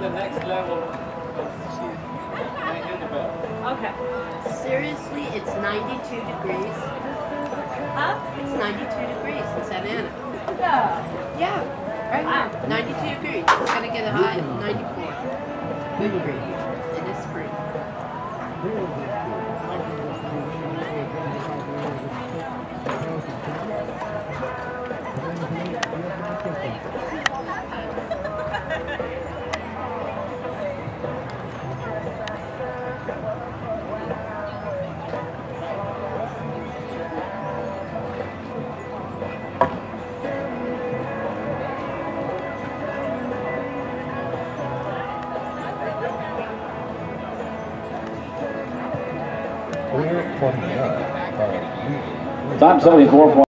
the next level. Okay. Seriously, it's 92 degrees. Huh? It's 92 degrees in Santa Ana. Yeah. Yeah. Right now, 92 degrees. It's going to get a high of 94 degrees. It is spring. Thank you. Uh, we- Time 74.